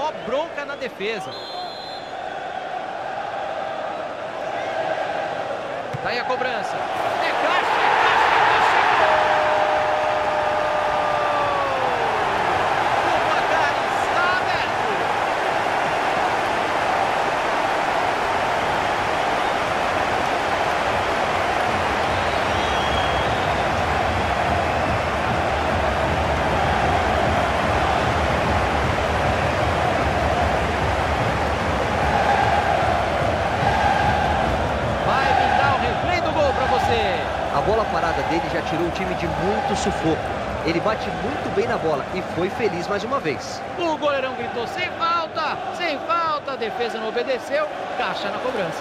mó bronca na defesa. Tá aí a cobrança. É caixa, A bola parada dele já tirou o time de muito sufoco. Ele bate muito bem na bola e foi feliz mais uma vez. O goleirão gritou sem falta, sem falta, a defesa não obedeceu, caixa na cobrança.